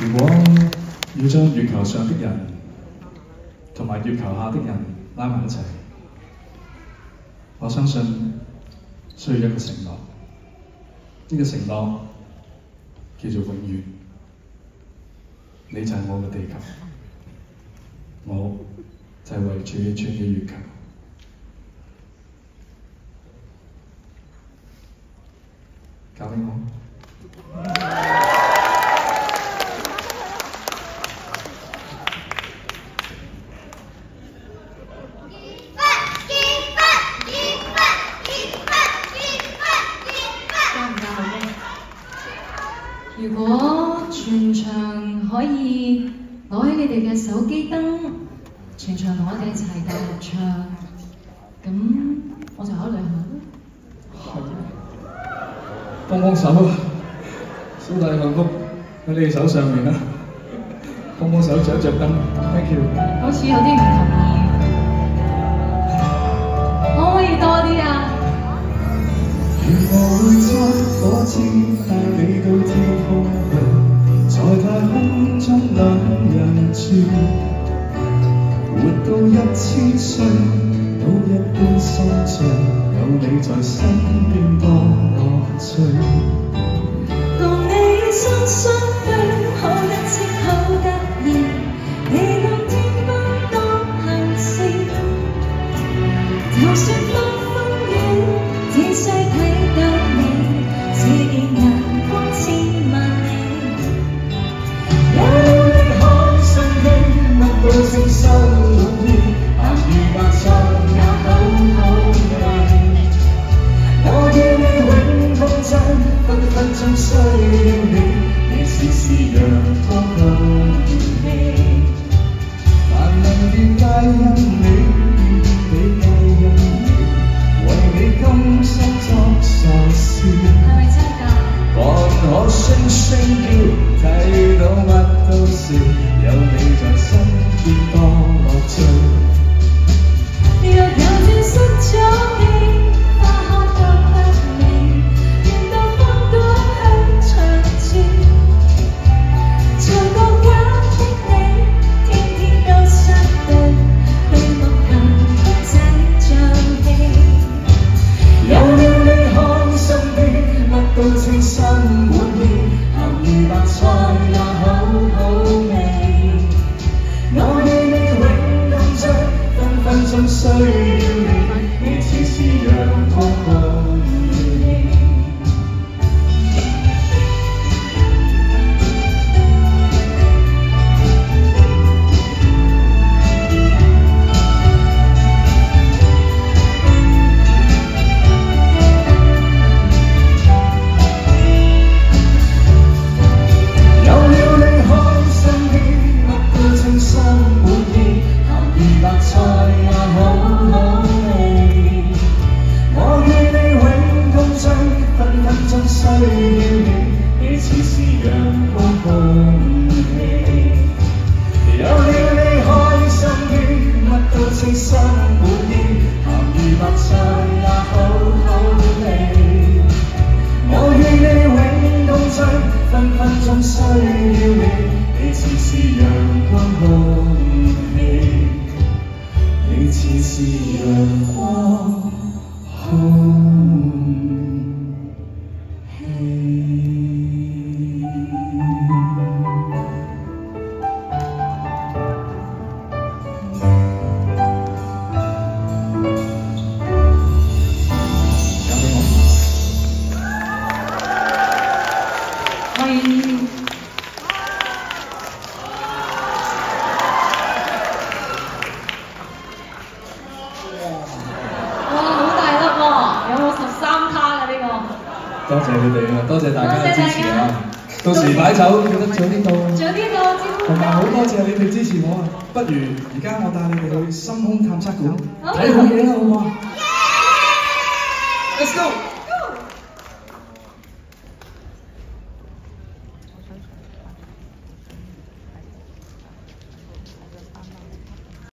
如果要将月球上的人同埋月球下的人拉埋一齐，我相信需要一个承诺。呢个承诺叫做永远。你就系我嘅地球，我就系围住一圈嘅月球。交咩我？如果全场可以攞起你哋嘅手机灯，全场同我哋一齐大合唱，咁我就考虑下啦。好，帮帮手，蘇弟幸福喺你哋手上面啦，帮帮手，着着灯，Thank you。好似有啲唔同意，可唔可以多啲啊？如果都一般心醉，有你在身边多乐趣。需要你，你是阳光。哇，好大粒有冇十三卡噶呢个？多谢你哋啊，多谢大家嘅支持啊，到时摆酒记得早啲到，早啲到！同埋好多谢你哋支持我啊，不如而家我带你哋去深空探测馆睇好嘢啦，好唔好啊？Let's go.